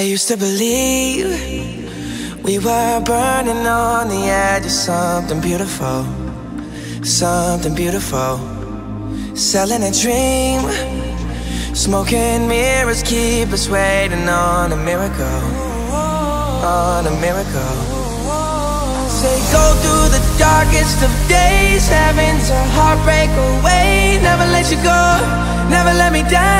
I used to believe we were burning on the edge of something beautiful, something beautiful. Selling a dream, smoking mirrors keep us waiting on a miracle, on a miracle. Say go through the darkest of days, heaven's a heartbreak away. Never let you go, never let me down.